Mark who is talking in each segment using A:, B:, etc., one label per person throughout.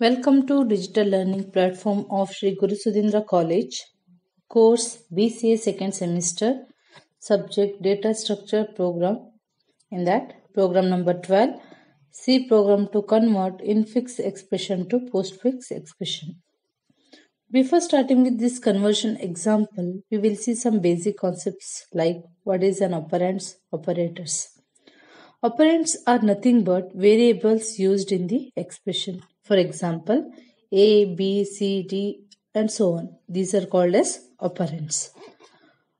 A: Welcome to digital learning platform of Sri Guru Sudhindra College. Course BCA second semester. Subject data structure program. In that program number 12. C program to convert infix expression to postfix expression. Before starting with this conversion example, we will see some basic concepts like what is an operands, operators. Operands are nothing but variables used in the expression. For example, A, B, C, D, and so on. These are called as operands.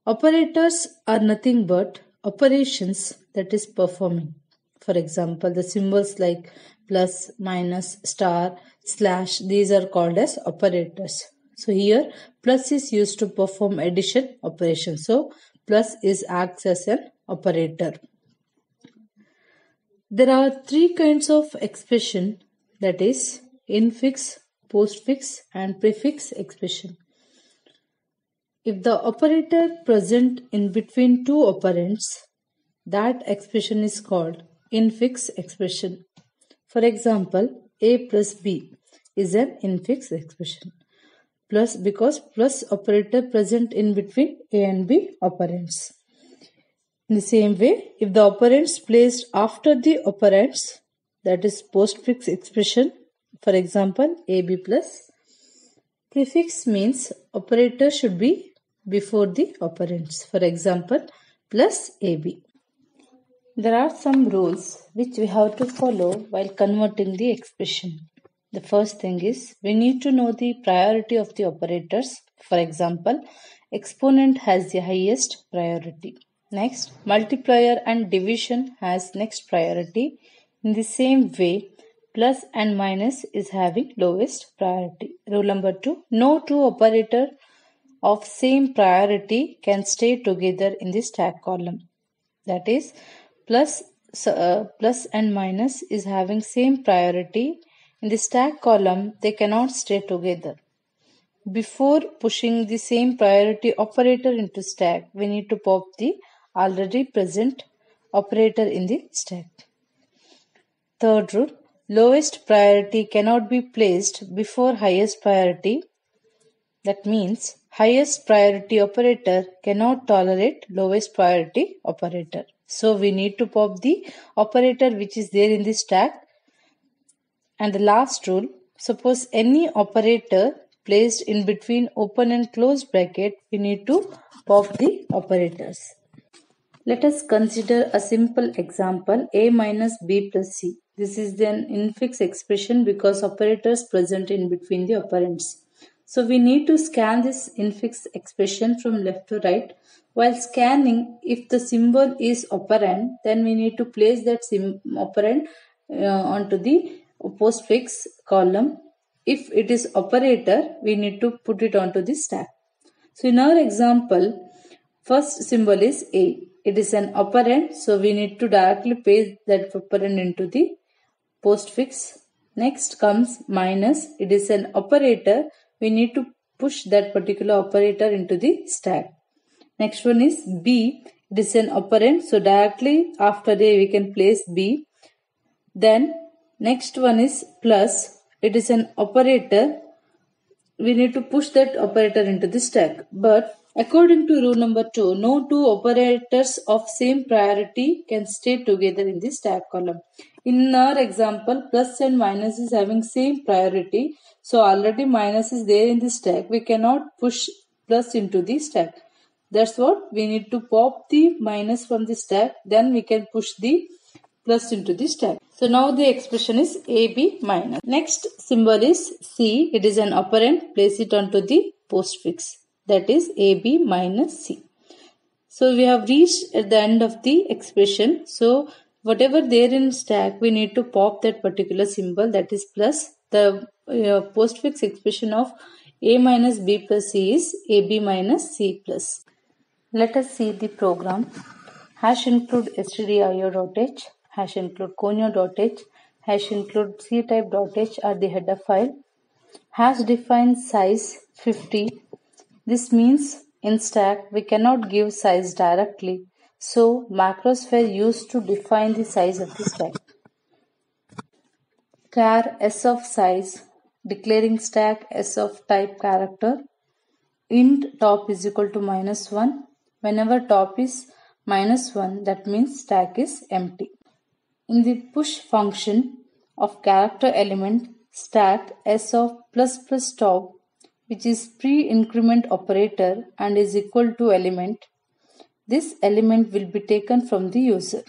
A: Operators are nothing but operations that is performing. For example, the symbols like plus, minus, star, slash, these are called as operators. So here plus is used to perform addition operation. So plus is acts as an operator. There are three kinds of expression that is infix, postfix and prefix expression. If the operator present in between two operands, that expression is called infix expression. For example, a plus b is an infix expression. Plus because plus operator present in between a and b operands. In the same way, if the operands placed after the operands, that is postfix expression, for example, AB plus. Prefix means operator should be before the operands. For example, plus AB. There are some rules which we have to follow while converting the expression. The first thing is we need to know the priority of the operators. For example, exponent has the highest priority. Next, multiplier and division has next priority. In the same way, plus and minus is having lowest priority. Rule number two, no two operator of same priority can stay together in the stack column. That is, plus, uh, plus and minus is having same priority. In the stack column, they cannot stay together. Before pushing the same priority operator into stack, we need to pop the already present operator in the stack. Third rule, lowest priority cannot be placed before highest priority. That means highest priority operator cannot tolerate lowest priority operator. So we need to pop the operator which is there in the stack. And the last rule, suppose any operator placed in between open and closed bracket, we need to pop the operators. Let us consider a simple example a minus b plus c. This is an infix expression because operators present in between the operands. So we need to scan this infix expression from left to right. While scanning, if the symbol is operand, then we need to place that operand uh, onto the postfix column. If it is operator, we need to put it onto the stack. So in our example, first symbol is A. It is an operand, so we need to directly paste that operand into the postfix. Next comes minus. It is an operator. We need to push that particular operator into the stack. Next one is B. It is an operand. So directly after A we can place B. Then next one is plus. It is an operator. We need to push that operator into the stack. But according to rule number 2, no two operators of same priority can stay together in the stack column. In our example, plus and minus is having same priority. So already minus is there in the stack. We cannot push plus into the stack. That's what we need to pop the minus from the stack. Then we can push the plus into the stack. So now the expression is AB minus. Next symbol is C. It is an operand. Place it onto the postfix. That is AB minus C. So we have reached at the end of the expression. So whatever there in stack we need to pop that particular symbol that is plus the uh, postfix expression of a minus b plus c is ab minus c plus let us see the program hash include stdio.h hash include conio.h hash include ctype.h are the header file hash define size 50 this means in stack we cannot give size directly. So macros were used to define the size of the stack. char s of size declaring stack s of type character. Int top is equal to minus 1 whenever top is minus 1 that means stack is empty. In the push function of character element stack s of plus plus top which is pre-increment operator and is equal to element. This element will be taken from the user.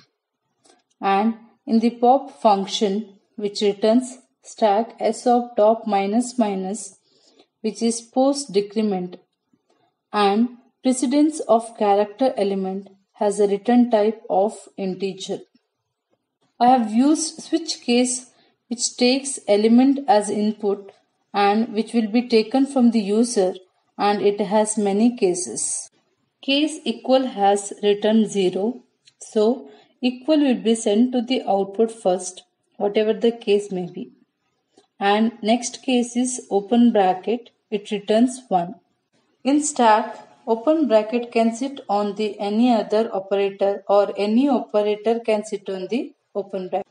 A: And in the pop function which returns stack s of top minus minus which is post decrement and precedence of character element has a return type of integer. I have used switch case which takes element as input and which will be taken from the user and it has many cases. Case equal has return 0 so equal will be sent to the output first whatever the case may be and next case is open bracket it returns 1. In stack Open bracket can sit on the any other operator or any operator can sit on the open bracket.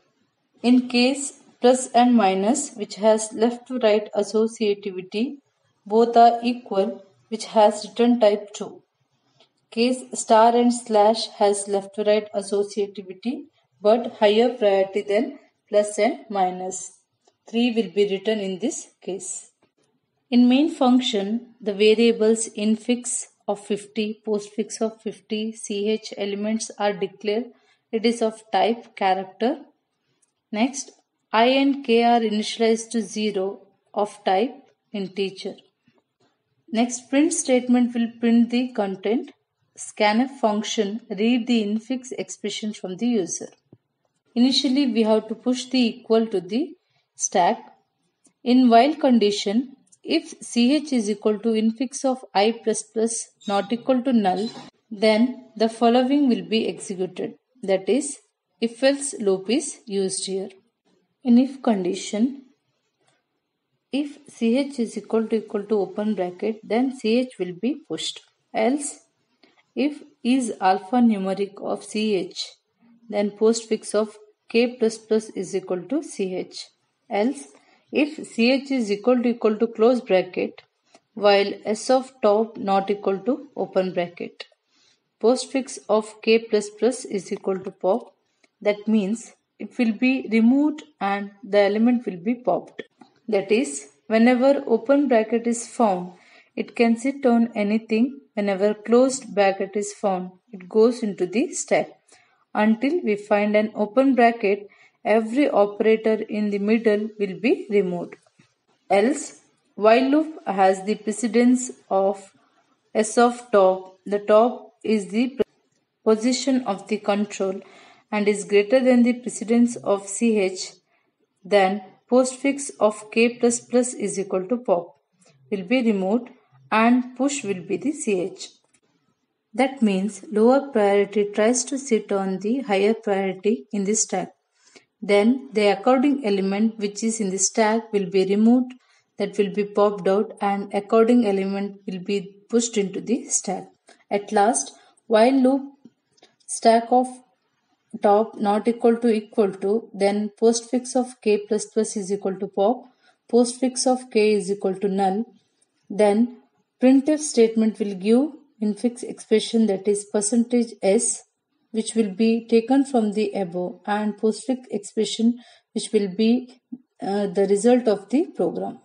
A: In case plus and minus which has left to right associativity both are equal which has return type 2. Case star and slash has left to right associativity but higher priority than plus and minus. 3 will be written in this case. In main function, the variables infix of 50, postfix of 50, ch elements are declared. It is of type character. Next, i and k are initialized to 0 of type integer. Next, print statement will print the content. Scanf function read the infix expression from the user. Initially, we have to push the equal to the stack. In while condition, if ch is equal to infix of i plus plus not equal to null, then the following will be executed. That is, if else loop is used here. In if condition, if ch is equal to equal to open bracket, then ch will be pushed. Else, if is alpha numeric of ch, then postfix of k plus plus is equal to ch. Else, if ch is equal to equal to close bracket while s of top not equal to open bracket. Postfix of k plus plus is equal to pop. That means it will be removed and the element will be popped. That is, whenever open bracket is found, it can sit on anything. Whenever closed bracket is found, it goes into the stack. Until we find an open bracket every operator in the middle will be removed. Else, while loop has the precedence of s of top. The top is the position of the control and is greater than the precedence of ch, then postfix of k plus plus is equal to pop will be removed and push will be the ch. That means lower priority tries to sit on the higher priority in the stack then the according element which is in the stack will be removed that will be popped out and according element will be pushed into the stack. At last, while loop stack of top not equal to equal to then postfix of k plus plus is equal to pop postfix of k is equal to null then printf statement will give infix expression that is percentage s which will be taken from the above and postfix expression which will be uh, the result of the program.